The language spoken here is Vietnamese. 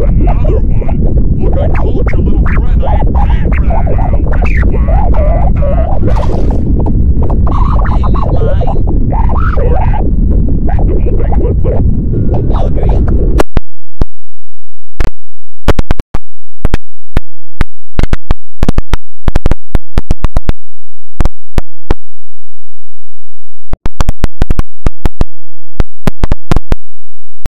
Another one?